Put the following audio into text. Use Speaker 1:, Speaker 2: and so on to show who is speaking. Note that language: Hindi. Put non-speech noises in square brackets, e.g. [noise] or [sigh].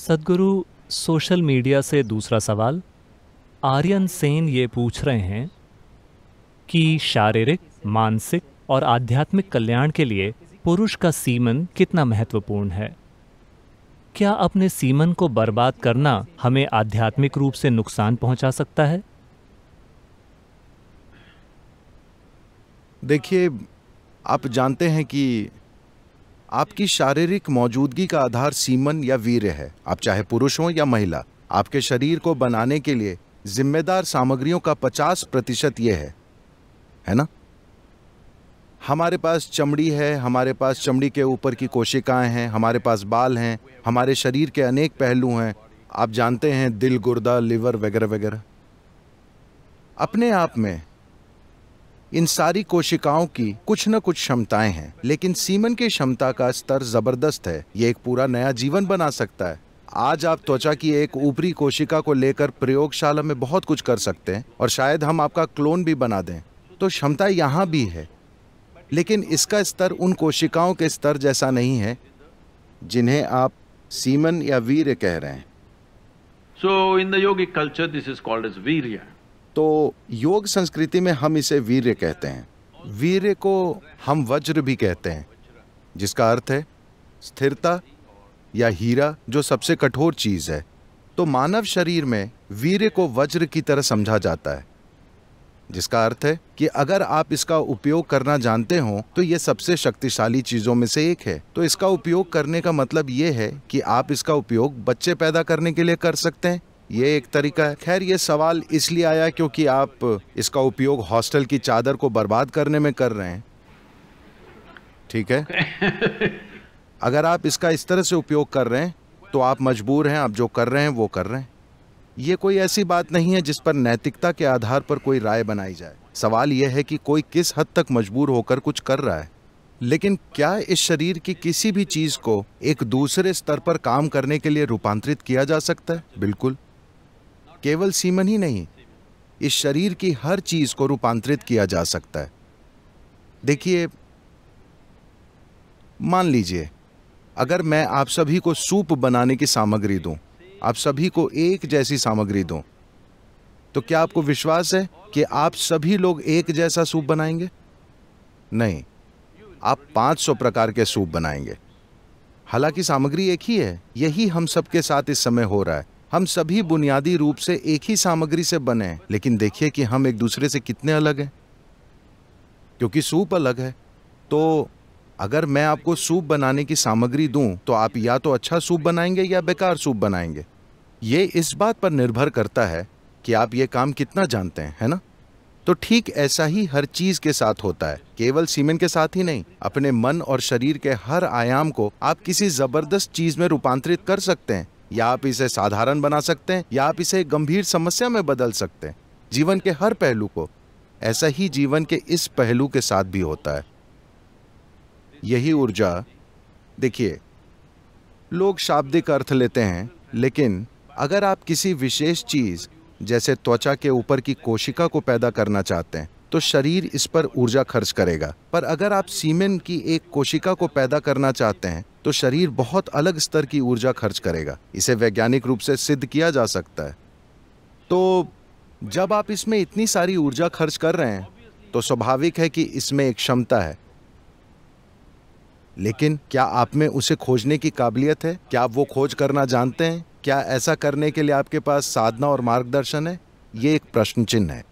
Speaker 1: सदगुरु सोशल मीडिया से दूसरा सवाल, आर्यन सेन ये पूछ रहे हैं कि शारीरिक, मानसिक और आध्यात्मिक कल्याण के लिए पुरुष का सीमन कितना महत्वपूर्ण है? क्या अपने सीमन को बर्बाद करना हमें आध्यात्मिक रूप से नुकसान पहुँचा सकता है?
Speaker 2: देखिए, आप जानते हैं कि आपकी शारीरिक मौजूदगी का आधार सीमन या वीर्य है। आप चाहे पुरुष हो या महिला, आपके शरीर को बनाने के लिए जिम्मेदार सामग्रियों का 50 प्रतिशत ये है। है ना? हमारे पास चमड़ी है, हमारे पास चमड़ी के ऊपर की कोशिकाएँ हैं, हमारे पास बाल हैं, हमारे शरीर के अनेक पहलू हैं। आप जानते हैं दिल, गुर्दा, लिवर वगैरह वगैरह। अपने आप में इन सारी कोशिकाओं की कुछ न कुछ क्षमताएँ हैं लेकिन सीमन की क्षमता का स्तर ज़बरदस्त है। ये एक पूरा नया जीवन बना सकता है। आज आप त्वचा की एक ऊपरी कोशिका को लेकर प्रयोगशाला में बहुत कुछ कर सकते हैं और शायद हम आपका क्लोन भी बना दें। तो क्षमता यहाँ भी है लेकिन इसका स्तर उन कोशिकाओं के स्तर जैसा नहीं है जिन्हें आप सीमन या वीर कह रहे हैं।
Speaker 3: So in the yogic culture, this is called as virya.
Speaker 2: तो योग संस्कृति में हम इसे वीर्य कहते हैं। वीर्य को हम वज्र भी कहते हैं, जिसका अर्थ है स्थिरता या हीरा, जो सबसे कठोर चीज़ है। तो मानव शरीर में वीर्य को वज्र की तरह समझा जाता है, जिसका अर्थ है कि अगर आप इसका उपयोग करना जानते हो तो ये सबसे शक्तिशाली चीज़ों में से एक है। तो इसका उपयोग करने का मतलब ये है कि आप इसका उपयोग बच्चे पैदा करने के लिए कर सकते हैं ये एक तरीका है। खैर ये सवाल इसलिए आया क्योंकि आप इसका उपयोग हॉस्टल की चादर को बर्बाद करने में कर रहे हैं। ठीक है? [laughs] अगर आप इसका इस तरह से उपयोग कर रहे हैं तो आप मजबूर हैं आप जो कर रहे हैं वो कर रहे हैं। ये कोई ऐसी बात नहीं है जिस पर नैतिकता के आधार पर कोई राय बनाई जाए। सवाल यह है कि कोई किस हद तक मजबूर होकर कुछ कर रहा है। लेकिन क्या इस शरीर की किसी भी चीज़ को एक दूसरे स्तर पर काम करने के लिए रूपांतरित किया जा सकता है? बिल्कुल। केवल सीमन ही नहीं, इस शरीर की हर चीज़ को रूपांतरित किया जा सकता है। देखिए, मान लीजिए, अगर मैं आप सभी को सूप बनाने की सामग्री दूँ, आप सभी को एक जैसी सामग्री दूँ तो क्या आपको विश्वास है कि आप सभी लोग एक जैसा सूप बनाएँगे? नहीं, आप 500 प्रकार के सूप बनाएँगे। हालाँकि सामग्री एक ही है, यही हम सबके साथ इस समय हो रहा है। हम सभी बुनियादी रूप से एक ही सामग्री से बने हैं, लेकिन देखिए कि हम एक दूसरे से कितने अलग हैं। क्योंकि सूप अलग है तो अगर मैं आपको सूप बनाने की सामग्री दूँ तो आप या तो अच्छा सूप बनाएँगे या बेकार सूप बनाएँगे। ये इस बात पर निर्भर करता है कि आप ये काम कितना जानते हैं, है ना? तो ठीक ऐसा ही हर चीज़ के साथ होता है, केवल सीमेंट के साथ ही नहीं, अपने मन और शरीर के हर आयाम को आप किसी ज़बरदस्त चीज़ में रूपांतरित कर सकते हैं। या आप इसे साधारण बना सकते हैं, या आप इसे गंभीर समस्या में बदल सकते हैं। जीवन के हर पहलू को, ऐसा ही जीवन के इस पहलू के साथ भी होता है। यही ऊर्जा, देखिए, लोग शाब्दिक अर्थ लेते हैं, लेकिन अगर आप किसी विशेष चीज़, जैसे त्वचा के ऊपर की कोशिका को पैदा करना चाहते हैं तो शरीर इस पर ऊर्जा खर्च करेगा। पर अगर आप सीमेन की एक कोशिका को पैदा करना चाहते हैं तो शरीर बहुत अलग स्तर की ऊर्जा खर्च करेगा। इसे वैज्ञानिक रूप से सिद्ध किया जा सकता है। तो जब आप इसमें इतनी सारी ऊर्जा खर्च कर रहे हैं तो स्वाभाविक है कि इसमें एक क्षमता है। लेकिन क्या आप में उसे खोजने की काबिलियत है? क्या आप वो खोज करना जानते हैं? क्या ऐसा करने के लिए आपके पास साधना और मार्गदर्शन है? ये एक प्रश्न चिन्ह है।